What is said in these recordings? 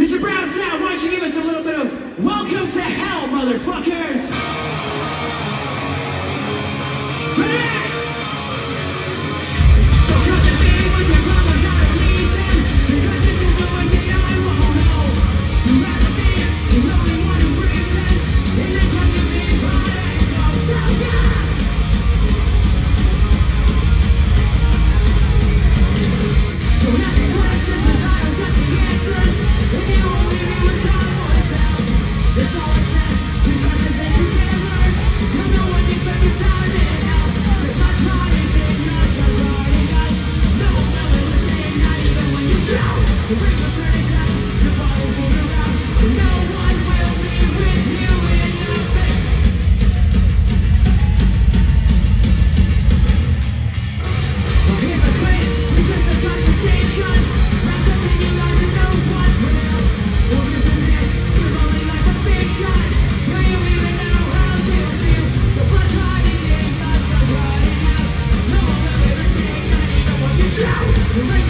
Mr. Brown Sound, why don't you give us a little bit of welcome to hell, motherfuckers?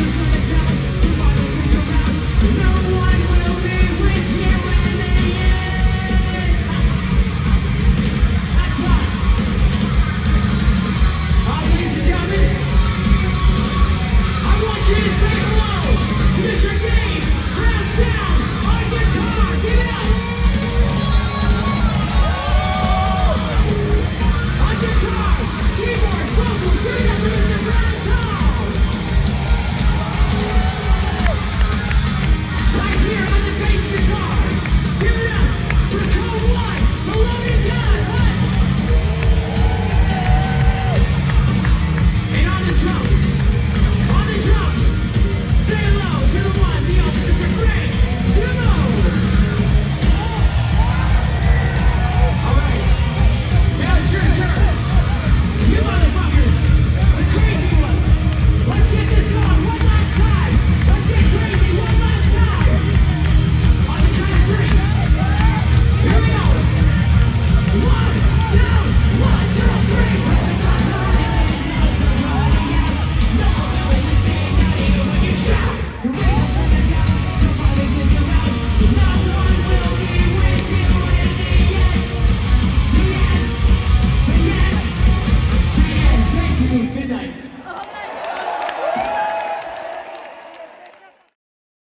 Thank you.